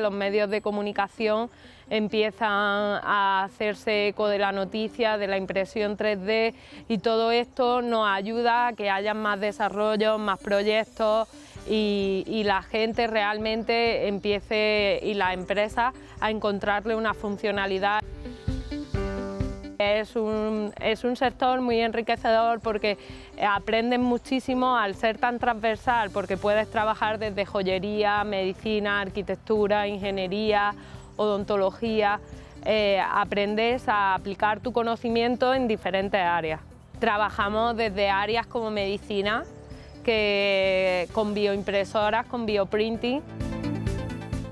los medios de comunicación empiezan a hacerse eco de la noticia, de la impresión 3D y todo esto nos ayuda a que haya más desarrollos, más proyectos y, y la gente realmente empiece y la empresa a encontrarle una funcionalidad. Es un, es un, sector muy enriquecedor porque aprendes muchísimo al ser tan transversal, porque puedes trabajar desde joyería, medicina, arquitectura, ingeniería, odontología, eh, aprendes a aplicar tu conocimiento en diferentes áreas. Trabajamos desde áreas como medicina, que, con bioimpresoras, con bioprinting,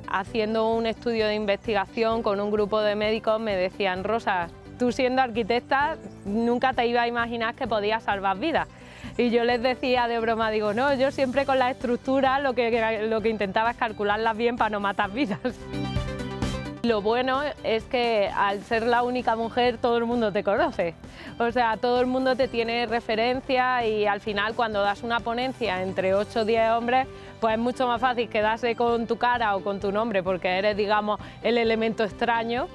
haciendo un estudio de investigación con un grupo de médicos me decían, Rosa, tú siendo arquitecta nunca te iba a imaginar que podías salvar vidas. Y yo les decía de broma, digo, no, yo siempre con la estructura lo que, lo que intentaba es calcularlas bien para no matar vidas. Lo bueno es que al ser la única mujer todo el mundo te conoce, o sea, todo el mundo te tiene referencia y al final cuando das una ponencia entre 8 o 10 hombres, pues es mucho más fácil quedarse con tu cara o con tu nombre porque eres, digamos, el elemento extraño.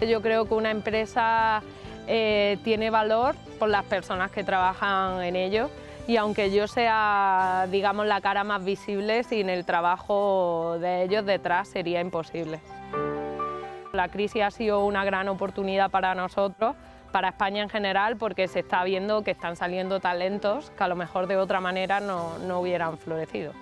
Yo creo que una empresa eh, tiene valor por las personas que trabajan en ello y aunque yo sea, digamos, la cara más visible, sin el trabajo de ellos detrás sería imposible. La crisis ha sido una gran oportunidad para nosotros, para España en general, porque se está viendo que están saliendo talentos que a lo mejor de otra manera no, no hubieran florecido.